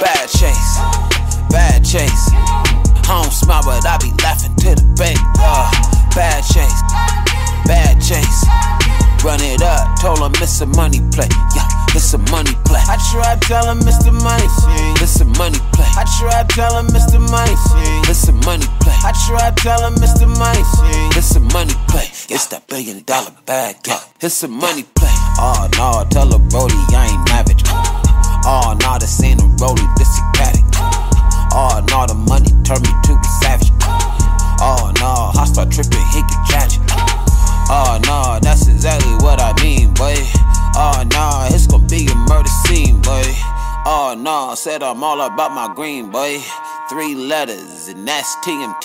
Bad chase, bad chase. I don't smile, but I be laughing to the bank. Uh, bad chase, bad chase. Run it up, told him it's a money play. Yeah, it's a money play. I tried telling Mr. Money, it's a money play. I tried telling Mr. Money, it's a money play. I tried telling Mr. Money, it's a money play. It's that billion dollar bag, yeah. It's a money play. Oh no, tell him. Turned me to a savage. Oh no, I start tripping, he get tragic. Oh no, that's exactly what I mean, boy. Oh no, it's gonna be a murder scene, boy. Oh no, said I'm all about my green, boy. Three letters, and that's TMT.